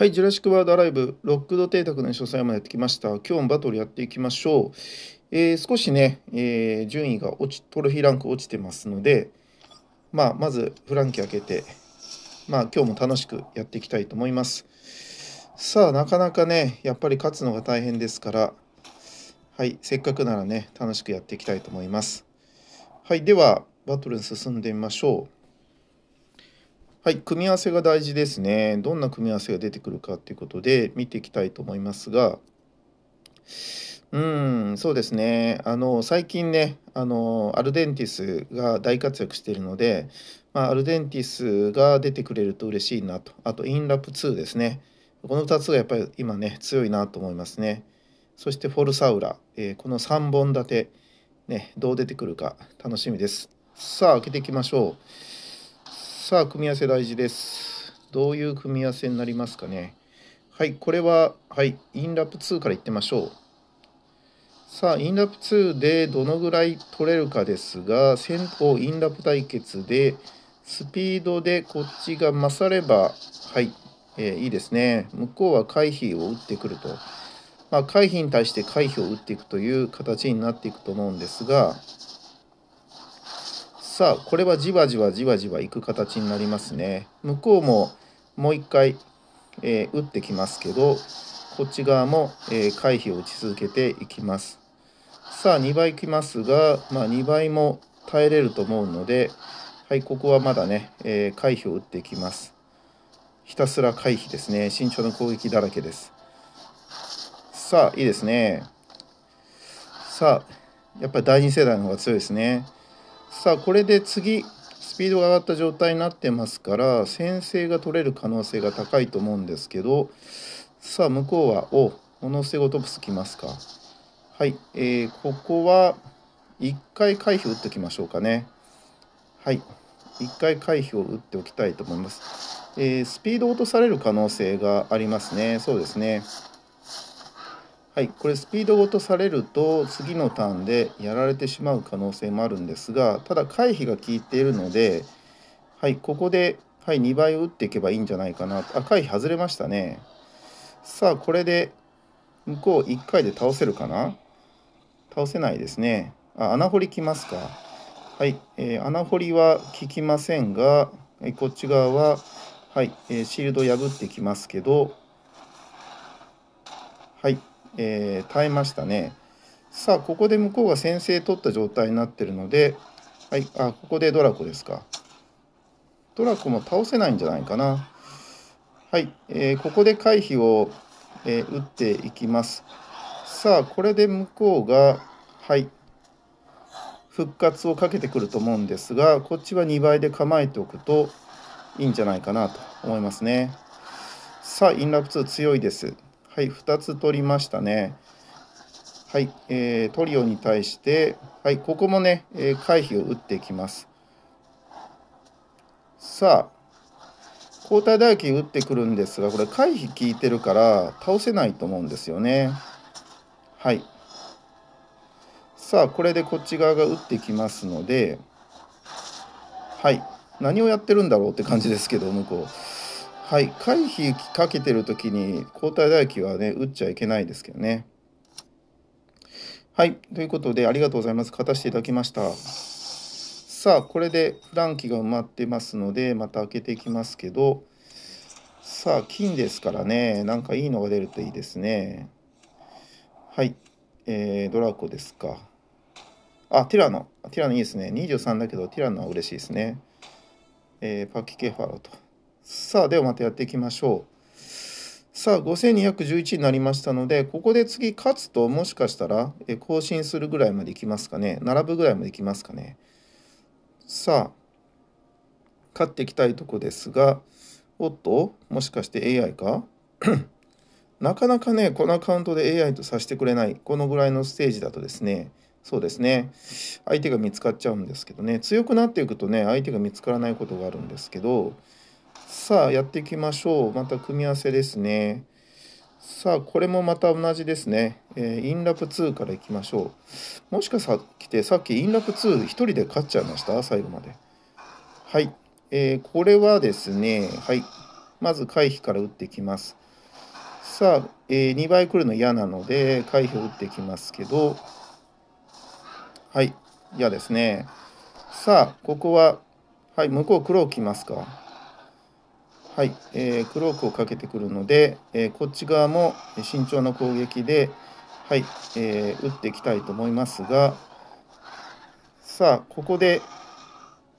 はい、ジュラシックワールドアライブ、ロックド邸宅の詳細までやってきました。今日もバトルやっていきましょう。えー少しね、えー順位が落ち、トロフィーランク落ちてますので、まあ、まずフランキー開けて、まあ、今日も楽しくやっていきたいと思います。さあ、なかなかね、やっぱり勝つのが大変ですから、はい、せっかくならね、楽しくやっていきたいと思います。はい、では、バトルに進んでみましょう。はい、組み合わせが大事ですね。どんな組み合わせが出てくるかということで見ていきたいと思いますが、うん、そうですね。あの最近ね、あのアルデンティスが大活躍しているので、まあ、アルデンティスが出てくれると嬉しいなと。あとインラップ2ですね。この2つがやっぱり今ね強いなと思いますね。そしてフォルサウラ、えーこの3本立てねどう出てくるか楽しみです。さあ開けていきましょう。さあ組み合わせ大事です。どういう組み合わせになりますかね。はい、これははいインラップ2からいってみましょう。さあインラップ2でどのぐらい取れるかですが先方インラップ対決でスピードでこっちが勝ればはい、えーいいですね向こうは回避を打ってくると、まあ、回避に対して回避を打っていくという形になっていくと思うんですがさあこれはじわじわじわじわいく形になりますね。向こうももう一回、えー打ってきますけどこっち側も、えー回避を打ち続けていきます。さあ2倍きますが、まあ、2倍も耐えれると思うのではいここはまだね、えー回避を打っていきます。ひたすら回避ですね。慎重な攻撃だらけです。さあいいですね。さあやっぱり第2世代の方が強いですね。さあこれで次スピードが上がった状態になってますから先制が取れる可能性が高いと思うんですけどさあ向こうはおモノセゴトプスきますか。はい、えーここは1回回避打っておきましょうかね。はい1回回避を打っておきたいと思います、えースピード落とされる可能性がありますね。そうですね。はい、これスピードを落とされると次のターンでやられてしまう可能性もあるんですがただ回避が効いているので、はい、ここで、はい、2倍を打っていけばいいんじゃないかな。あ回避外れましたね。さあこれで向こう1回で倒せるかな？倒せないですね。あ穴掘りきますか？はい、えー穴掘りは効きませんがはいこっち側は、はいえーシールド破ってきますけどはい、えー耐えましたね。さあ、ここで向こうが先制取った状態になってるので、はい、あ、ここでドラコですか。ドラコも倒せないんじゃないかな。はい、えーここで回避を、えー打っていきます。さあ、これで向こうが、はい、復活をかけてくると思うんですが、こっちは2倍で構えておくといいんじゃないかなと思いますね。さあ、インラップ2強いです。はい、2つ取りましたね。はい、えートリオに対して、はい、ここもね、えー回避を打っていきます。さあ、交代打撃打ってくるんですが、これ回避効いてるから倒せないと思うんですよね。はい。さあ、これでこっち側が打ってきますので、はい、何をやってるんだろうって感じですけど、向こう。はい、回避かけてる時に交代打撃はね打っちゃいけないですけどね。はい、ということでありがとうございます。勝たせていただきました。さあ、これでフランキが埋まってますので、また開けていきますけど、さあ、金ですからね、なんかいいのが出るといいですね。はい、えードラコですか。あ、ティラノ。ティラノいいですね。23だけど、ティラノは嬉しいですね。えーパキケファロと。さあ、ではまたやっていきましょう。さあ、5211になりましたので、ここで次勝つと、もしかしたら更新するぐらいまでいきますかね。並ぶぐらいまでいきますかね。さあ、勝っていきたいとこですが、おっと、もしかして AI か？なかなかね、このアカウントで AI とさせてくれない、このぐらいのステージだとですね、そうですね、相手が見つかっちゃうんですけどね、強くなっていくとね、相手が見つからないことがあるんですけど、さあ、やっていきましょう。また組み合わせですね。さあ、これもまた同じですね。えーインラップ2からいきましょう。もしかして、さっきインラップ2、1人で勝っちゃいました？最後まで。はい。えーこれはですね、はい。まず回避から打ってきます。さあ、えー、2倍来るの嫌なので回避を打ってきますけどはい嫌ですねさあここははい向こう黒をきますか？はい、えー、クロークをかけてくるので、えー、こっち側も慎重な攻撃で、はい、えー、打っていきたいと思いますがさあここで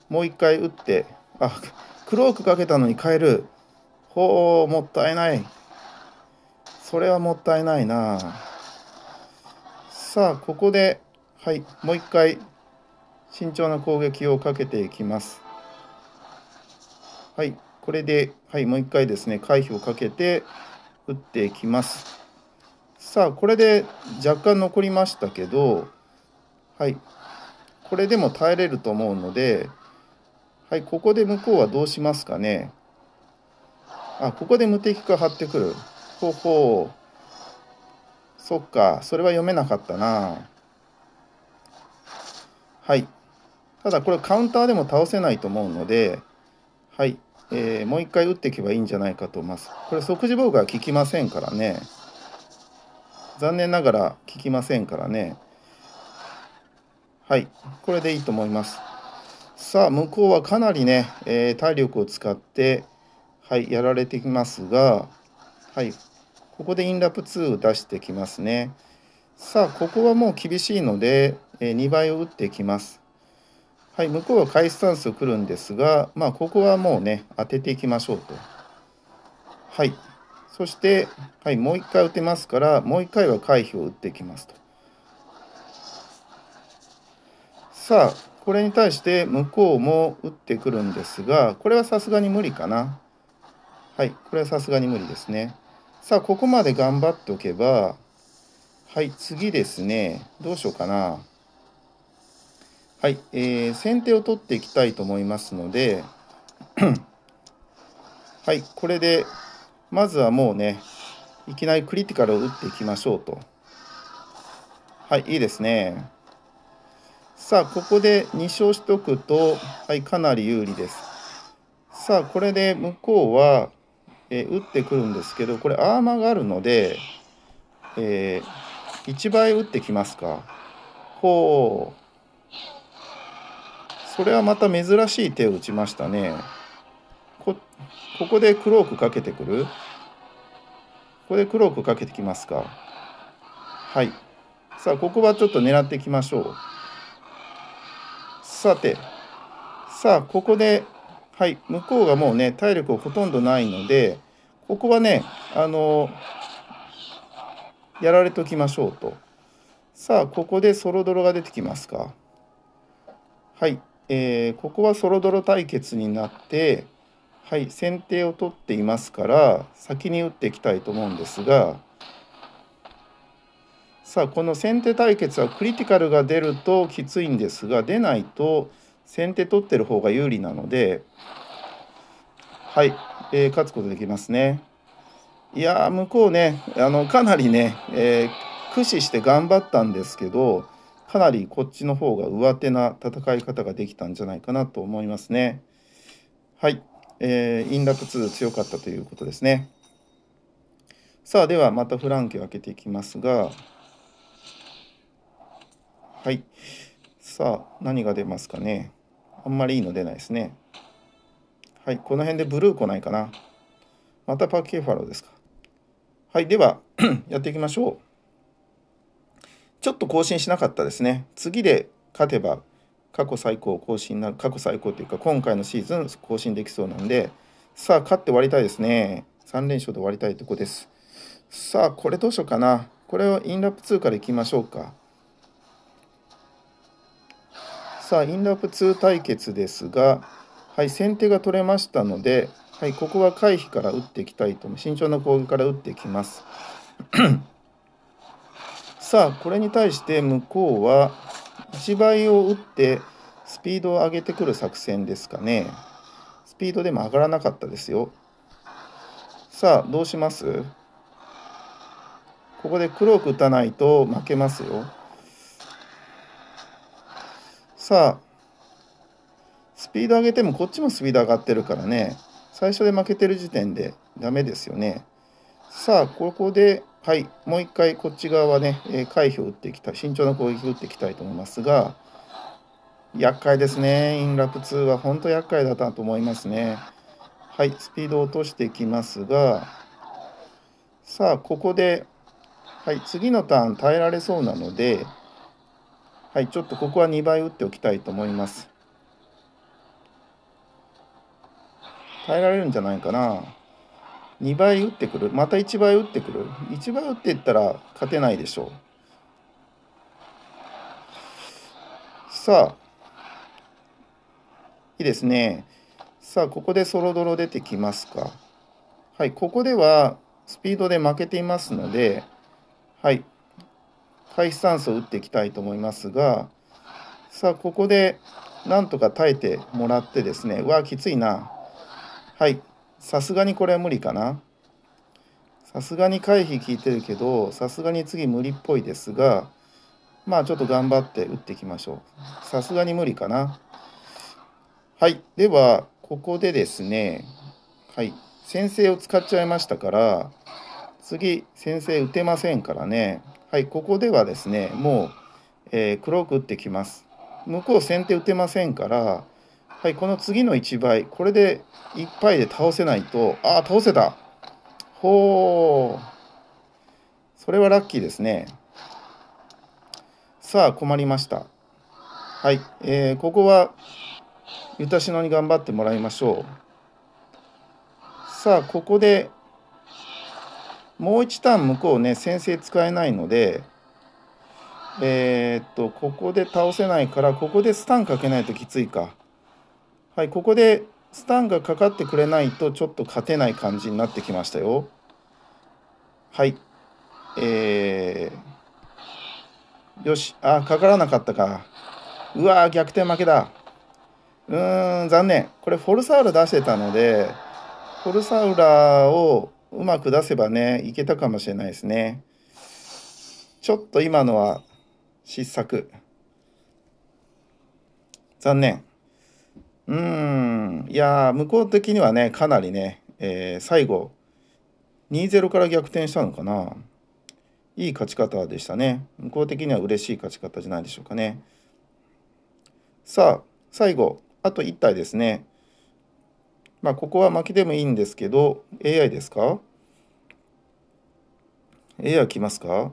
もう一回打ってあクロークかけたのに変える。ほうもったいない。それはもったいないな。さあここではいもう一回慎重な攻撃をかけていきます。はい。これで、はい、もう一回ですね、回避をかけて打っていきます。さあ、これで若干残りましたけど、はい、これでも耐えれると思うので、はい、ここで向こうはどうしますかね。あ、ここで無敵化張ってくる。ほうほう。そっか、それは読めなかったな。はい。ただこれカウンターでも倒せないと思うので、はい。えー、もう一回打っていけばいいんじゃないかと思います。これ即時防具は効きませんからね。残念ながら効きませんからね。はい、これでいいと思います。さあ、向こうはかなりね、えー、体力を使って、はい、やられてきますが、はい、ここでインラップ2を出してきますね。さあ、ここはもう厳しいので、えー、2倍を打ってきます。はい、向こうは回スタンス来るんですが、まあ、ここはもうね、当てていきましょうと。はい。そして、はい、もう一回打てますから、もう一回は回避を打っていきますと。さあ、これに対して向こうも打ってくるんですが、これはさすがに無理かな。はい、これはさすがに無理ですね。さあ、ここまで頑張っておけば、はい、次ですね、どうしようかな。はい、えー、先手を取っていきたいと思いますので はい、これでまずはもうね、いきなりクリティカルを打っていきましょうと。はい、いいですね。さあ、ここで2勝しておくと、はい、かなり有利です。さあ、これで向こうは、えー、打ってくるんですけど、これアーマーがあるので、えー、1倍打ってきますか。ほう。それはまた珍しい手を打ちましたね。こここでクロークかけてくる？ここでクロークかけてきますか？はい。さあ、ここはちょっと狙っていきましょう。さて、さあ、ここで、はい、向こうがもうね、体力ほとんどないので、ここはね、あのやられときましょうと。さあ、ここでソロドロが出てきますか？はい。えー、ここはソロドロ対決になって、はい、先手を取っていますから先に打っていきたいと思うんですがさあこの先手対決はクリティカルが出るときついんですが出ないと先手取ってる方が有利なのではい、えー、勝つことできますね。いや向こうねあのかなりね、えー、駆使して頑張ったんですけどかなりこっちの方が上手な戦い方ができたんじゃないかなと思いますね。はい、えー、インラップ2強かったということですね。さあではまたフランケを開けていきますが。はい。さあ何が出ますかね。あんまりいいの出ないですね。はい。この辺でブルー来ないかな。またパッケーファローですか。はい。では やっていきましょう。ちょっと更新しなかったですね。次で勝てば過去最高更新な過去最高というか今回のシーズン更新できそうなんでさあ勝って終わりたいですね。3連勝で終わりたいとこです。さあこれどうしようかな。これをインラップ2からいきましょうか。さあインラップ2対決ですが、はい、先手が取れましたので、はい、ここは回避から打っていきたいと思う。慎重な攻撃から打っていきます。さあこれに対して向こうは1倍を打ってスピードを上げてくる作戦ですかね。スピードでも上がらなかったですよ。さあどうします？ここで黒く打たないと負けますよ。さあスピード上げてもこっちもスピード上がってるからね。最初で負けてる時点でダメですよね。さあここではいもう一回こっち側はね、え回避を打っていきたい慎重な攻撃を打っていきたいと思いますが厄介ですね。インラップ2は本当厄介だったと思いますね。はいスピードを落としていきますがさあここではい次のターン耐えられそうなのではいちょっとここは2倍打っておきたいと思います。耐えられるんじゃないかな。2倍打ってくる？また1倍打ってくる？1倍打っていったら勝てないでしょう。さあ。いいですね。さあここでソロドロ出てきますか。はいここではスピードで負けていますのではい。回避スタンスを打っていきたいと思いますがさあここでなんとか耐えてもらってですね。うわきついな。はい。さすがにこれは無理かな。さすがに回避効いてるけどさすがに次無理っぽいですがまあちょっと頑張って打っていきましょう。さすがに無理かな。はいではここでですねはい先生を使っちゃいましたから次先生打てませんからね。はいここではですねもう、えー、黒く打ってきます。向こう先手打てませんからはいこの次の1倍これでいっぱいで倒せないとああ倒せた。ほうそれはラッキーですね。さあ困りました。はい、えー、ここはゆたしのに頑張ってもらいましょう。さあここでもう1ターン向こうね先制使えないのでえー、っとここで倒せないからここでスタンかけないときついか。はい、ここでスタンがかかってくれないとちょっと勝てない感じになってきましたよ。はい。えー、よし。あ、かからなかったか。うわ逆転負けだ。うーん、残念。これフォルサウラ出してたので、フォルサウラをうまく出せばね、いけたかもしれないですね。ちょっと今のは失策。残念。うん、いや向こう的にはね、かなりね、えー、最後、2-0から逆転したのかな。いい勝ち方でしたね。向こう的には嬉しい勝ち方じゃないでしょうかね。さあ、最後、あと1体ですね。まあ、ここは負けでもいいんですけど、AI ですか ?AI 来ますか？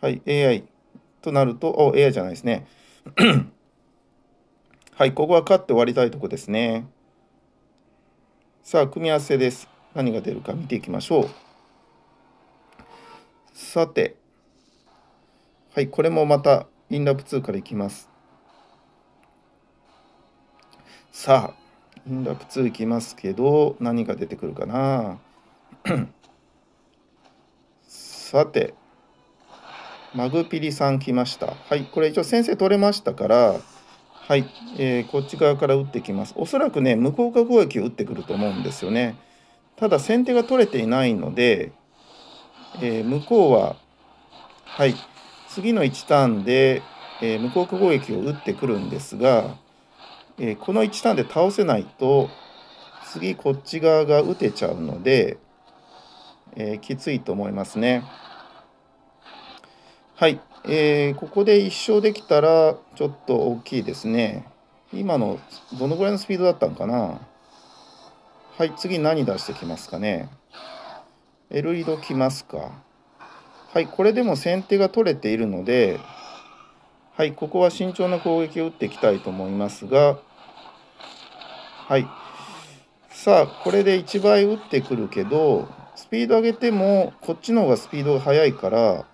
はい、AI となると、お、AI じゃないですね。はい、ここは勝って終わりたいとこですね。さあ、組み合わせです。何が出るか見ていきましょう。さて、はい、これもまたインラブ2からいきます。さあ、インラブ2いきますけど、何が出てくるかな。さて、マグピリさん来ました。はい、これ一応先生取れましたから、はい、えー、こっち側から打ってきます。おそらくね、向こう側攻撃を打ってくると思うんですよね。ただ先手が取れていないので、えー、向こうは、はい、次の1ターンで、えー、向こう攻撃を打ってくるんですが、えこの1ターンで倒せないと、次こっち側が打てちゃうので、えきついと思いますね。はい。えー、ここで1勝できたらちょっと大きいですね。今のどのぐらいのスピードだったのかな？はい、次何出してきますかね？エルリド来ますか。はい、これでも先手が取れているので、はい、ここは慎重な攻撃を打っていきたいと思いますが、はい。さあ、これで1倍打ってくるけど、スピード上げてもこっちの方がスピードが速いから、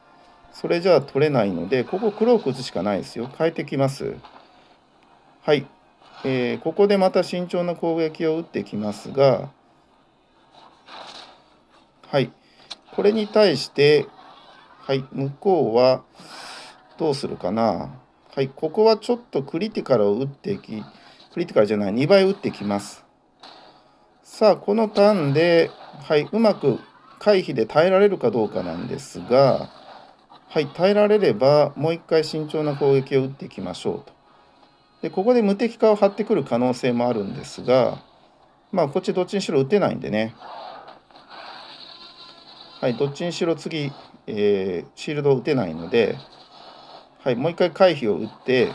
それじゃあ取れないのでここ黒を打つしかないですよ。変えてきます。はい、えー、ここでまた慎重な攻撃を打ってきますがはい。これに対してはい。向こうはどうするかな。はい。ここはちょっとクリティカルを打ってきクリティカルじゃない2倍打ってきます。さあこのターンではい。うまく回避で耐えられるかどうかなんですがはい、耐えられればもう一回慎重な攻撃を打っていきましょうと。でここで無敵化を張ってくる可能性もあるんですがまあこっちどっちにしろ打てないんでね。はい、どっちにしろ次、えー、シールドを打てないので、はい、もう一回回避を打って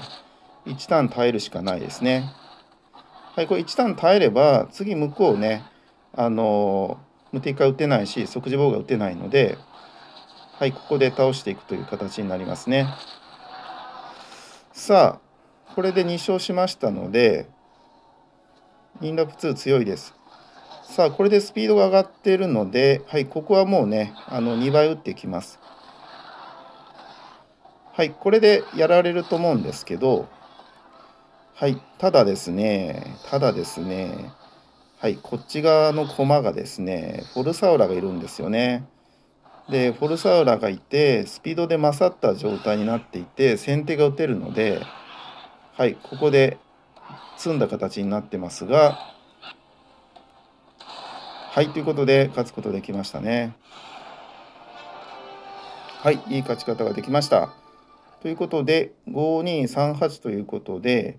1ターン耐えるしかないですね。はい、これ1ターン耐えれば次向こうね、あのー、無敵化打てないし即時防が打てないので、はい、ここで倒していくという形になりますね。さあ、これで2勝しましたので、インラップ2強いです。さあ、これでスピードが上がっているので、はい、ここはもうね、あの2倍打ってきます。はい、これでやられると思うんですけど、はい、ただですね、ただですね、はい、こっち側の駒がですね、フォルサウラがいるんですよね。で、フォルサウラがいて、スピードで勝った状態になっていて、先手が打てるので、はい、ここで詰んだ形になってますが、はい、ということで勝つことできましたね。はい、いい勝ち方ができました。ということで、5238ということで、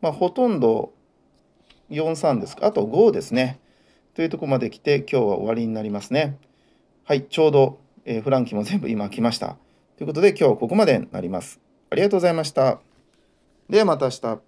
まあ、ほとんど43ですか？あと5ですね。というとこまで来て、今日は終わりになりますね。はい、ちょうど、えー、フランキーも全部今来ました。ということで、今日はここまでになります。ありがとうございました。ではまた明日。